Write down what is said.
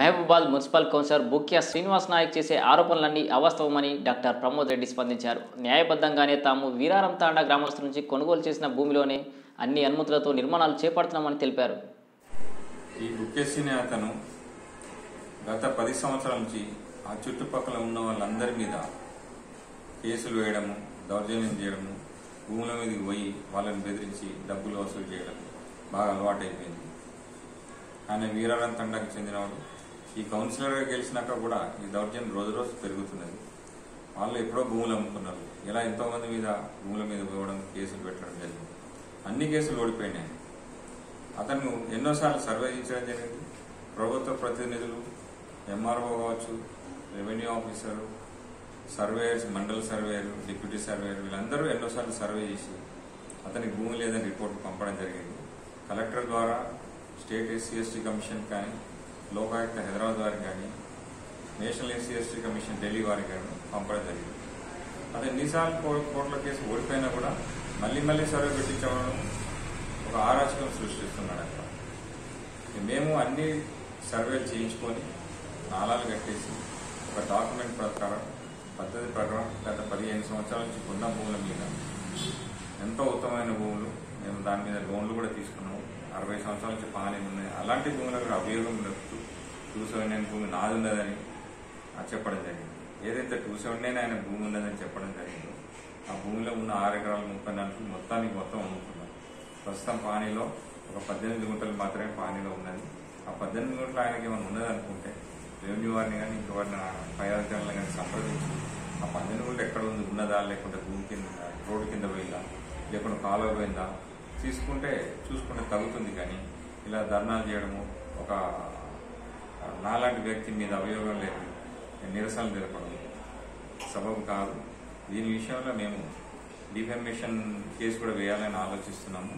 Mahabubabad municipal councillor Bukya Srinivas Nayak చేసే ఆరోపణలన్నీ అవాస్తవమని డాక్టర్ ప్రమోద్ రెడ్డి స్పందించారు. న్యాయబద్ధంగానే తాము వీరారం తాండా గ్రామస్తుల నుంచి కొనుగోలు చేసిన భూమిలోనే అన్ని అనుమతులతో నిర్మాణాలు చేపడుతున్నామని తెలిపారు. ఈ బుక్యశ్రీని అతను గత పది సంవత్సరాల నుంచి ఆ చుట్టుపక్కల ఉన్న వాళ్ళందరి మీద కేసులు వేయడము దౌర్జన్యం చేయడము భూముల మీదకి పోయి వాళ్ళని బెదిరించి డబ్బులు వసూలు చేయడం బాగా అలవాటైపోయింది. ఆయన వీరారం తండాకు చెందినవాడు ఈ కౌన్సిలర్గా గెలిచినాక కూడా ఈ దౌర్జన్యం రోజు రోజు పెరుగుతున్నది. వాళ్ళు ఎప్పుడో భూములు అమ్ముకున్నారు. ఇలా ఎంతో మంది మీద భూముల మీద పోవడం కేసులు పెట్టడం జరిగింది. అన్ని కేసులు ఓడిపోయినాయి. అతను ఎన్నోసార్లు సర్వే చేయించడం జరిగింది. ప్రభుత్వ ప్రతినిధులు ఎంఆర్ఓ కావచ్చు రెవెన్యూ ఆఫీసరు సర్వేయర్స్ మండల సర్వేయర్ డిప్యూటీ సర్వేయర్ వీళ్ళందరూ ఎన్నోసార్లు సర్వే చేసి అతనికి భూమి లేదని రిపోర్ట్ పంపడం జరిగింది. కలెక్టర్ ద్వారా స్టేట్ ఎస్సీ ఎస్టీ కమిషన్ కానీ లోకాయుక్త హైదరాబాద్ వారికి కానీ national SC ST commission Delhi వారికి కానీ పంపడం జరిగింది. అదే ఎన్నిసార్లు కో- కోర్టుల కేసు ఓడిపోయినా కూడా మళ్ళీ మళ్ళీ సర్వే పెట్టించడం ఒక ఆరాచకం సృష్టిస్తున్నాడు అక్కడ. మేము అన్ని సర్వేలు చేయించుకొని నాళాలు కట్టేసి ఒక డాక్యుమెంట్ ప్రకారం పద్ధతి ప్రకారం గత పదిహేను సంవత్సరాల నుంచి ఉన్న భూముల మీద ఎంతో ఉత్తమమైన భూములు మేము దాని మీద లోన్లు కూడా తీసుకున్నాము. అరవై సంవత్సరాల నుంచి పానీ ఉన్నాయి? అలాంటి భూములకు అభియోగం నడుపుతూ టూ సెవెన్ నైన్ భూమి నాది ఉన్నదని చెప్పడం జరిగింది. ఏదైతే టూ సెవెన్ నైన్ ఆయన భూమి ఉన్నదని చెప్పడం జరిగిందో ఆ భూమిలో ఉన్న ఆరు ఎకరాల ముప్పై నాలుగు మొత్తానికి మొత్తం అమ్ముకున్నాం ప్రస్తుతం పానీలో ఒక పద్దెనిమిది గుంటలు మాత్రమే పానీలో ఉన్నది. ఆ పద్దెనిమిది గుంటలు ఆయనకి ఏమైనా ఉన్నదనుకుంటే రెవెన్యూ వారిని కానీ ఇంక వారిని పై అధికారులను కానీ సంప్రదించి ఆ పద్దెనిమిది గుంటలు ఎక్కడ ఉంది? ఉన్నదా? లేకుంటే భూమి కింద రోడ్డు కింద పోయిందా? లేకుంటే కాలువ పోయిందా? తీసుకుంటే చూసుకుంటే తగ్గుతుంది కానీ ఇలా ధర్నాలు చేయడము ఒక నాలాంటి వ్యక్తి మీద అభియోగం లేదు నిరసనలు తెలపడం సబబు కాదు. దీని విషయంలో మేము డిఫెమేషన్ కేసు కూడా వేయాలని ఆలోచిస్తున్నాము.